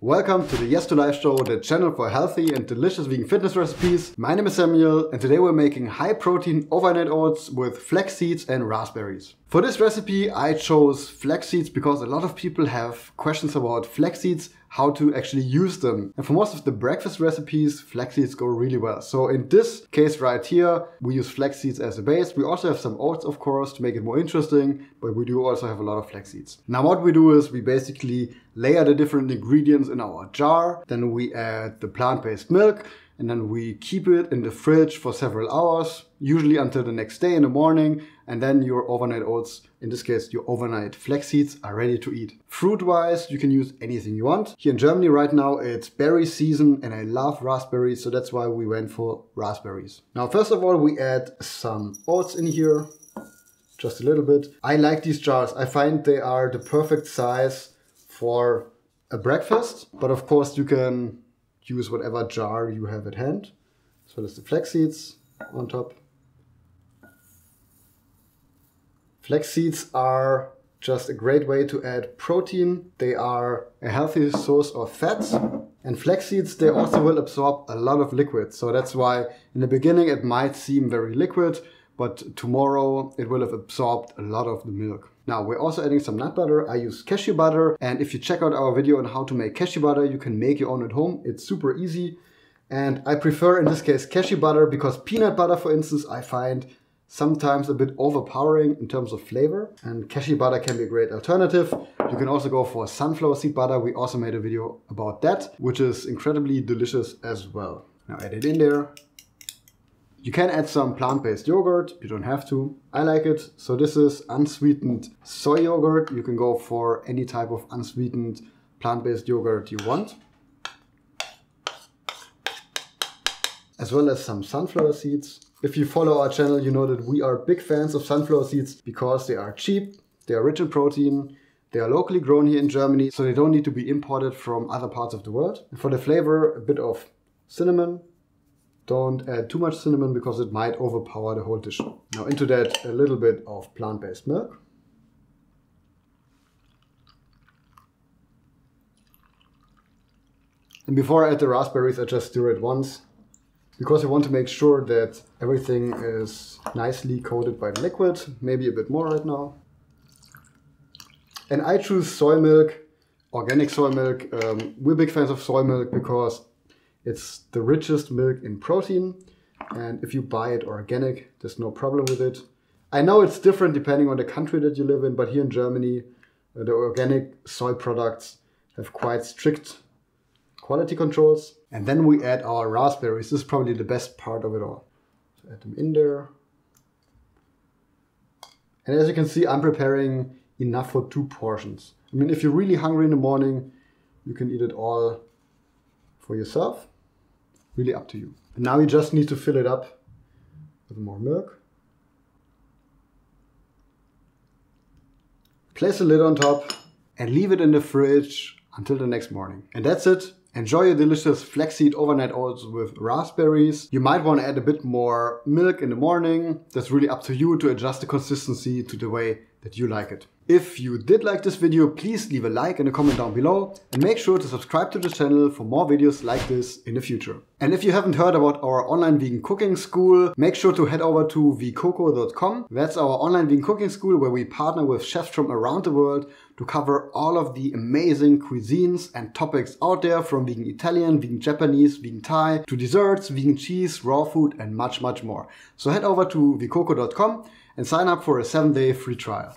Welcome to the Yes to Life show, the channel for healthy and delicious vegan fitness recipes. My name is Samuel and today we're making high protein overnight oats with flax seeds and raspberries. For this recipe I chose flax seeds because a lot of people have questions about flax seeds, how to actually use them. And for most of the breakfast recipes, flax seeds go really well. So in this case right here, we use flax seeds as a base. We also have some oats of course to make it more interesting, but we do also have a lot of flax seeds. Now what we do is we basically layer the different ingredients in our jar, then we add the plant-based milk, and then we keep it in the fridge for several hours, usually until the next day in the morning, and then your overnight oats, in this case your overnight flax seeds, are ready to eat. Fruit-wise, you can use anything you want. Here in Germany right now it's berry season and I love raspberries, so that's why we went for raspberries. Now first of all we add some oats in here, just a little bit. I like these jars, I find they are the perfect size for a breakfast, but of course you can use whatever jar you have at hand. So there's the flax seeds on top. Flax seeds are just a great way to add protein. They are a healthy source of fats. And flax seeds, they also will absorb a lot of liquid. So that's why in the beginning it might seem very liquid, but tomorrow it will have absorbed a lot of the milk. Now we're also adding some nut butter. I use cashew butter and if you check out our video on how to make cashew butter, you can make your own at home. It's super easy. And I prefer in this case cashew butter because peanut butter, for instance, I find sometimes a bit overpowering in terms of flavor and cashew butter can be a great alternative. You can also go for sunflower seed butter. We also made a video about that, which is incredibly delicious as well. Now add it in there. You can add some plant-based yogurt, you don't have to. I like it. So this is unsweetened soy yogurt. You can go for any type of unsweetened plant-based yogurt you want. As well as some sunflower seeds. If you follow our channel, you know that we are big fans of sunflower seeds because they are cheap, they are rich in protein, they are locally grown here in Germany, so they don't need to be imported from other parts of the world. And for the flavor, a bit of cinnamon, don't add too much cinnamon because it might overpower the whole dish. Now into that a little bit of plant-based milk. And before I add the raspberries, I just stir it once because I want to make sure that everything is nicely coated by the liquid, maybe a bit more right now. And I choose soy milk, organic soy milk. Um, we're big fans of soy milk because it's the richest milk in protein. And if you buy it organic, there's no problem with it. I know it's different depending on the country that you live in, but here in Germany, uh, the organic soy products have quite strict quality controls. And then we add our raspberries. This is probably the best part of it all. So add them in there. And as you can see, I'm preparing enough for two portions. I mean, if you're really hungry in the morning, you can eat it all for yourself really up to you. And now you just need to fill it up with more milk. Place a lid on top and leave it in the fridge until the next morning. And that's it. Enjoy your delicious flaxseed overnight oats with raspberries. You might want to add a bit more milk in the morning. That's really up to you to adjust the consistency to the way that you like it. If you did like this video, please leave a like and a comment down below and make sure to subscribe to the channel for more videos like this in the future. And if you haven't heard about our online vegan cooking school, make sure to head over to veecoco.com. That's our online vegan cooking school where we partner with chefs from around the world to cover all of the amazing cuisines and topics out there from vegan Italian, vegan Japanese, vegan Thai, to desserts, vegan cheese, raw food and much, much more. So head over to veecoco.com and sign up for a 7-day free trial.